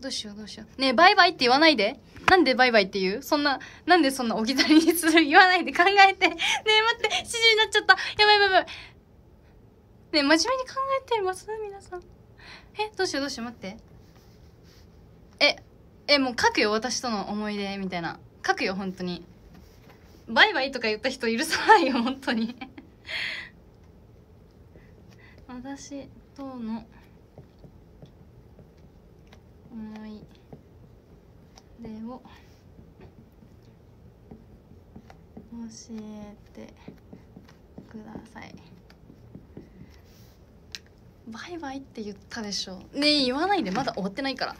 どうしようどうしよう。ねえバイバイって言わないで。なんでバイバイって言う？そんななんでそんな置き去りにする？言わないで。考えて。ねえ待って。7時になっちゃった。やばいやばいやばい。ねえ真面目に考えてます？皆さん。えどうしようどうしよう。待って。ええもう書くよ私との思い出。みたいな。書くよ本当に。バイバイとか言った人許さ。ないよ本当に。私との思い出を教えてください。バイバイって言ったでしょ。ねえ言わないで。まだ終わってないから。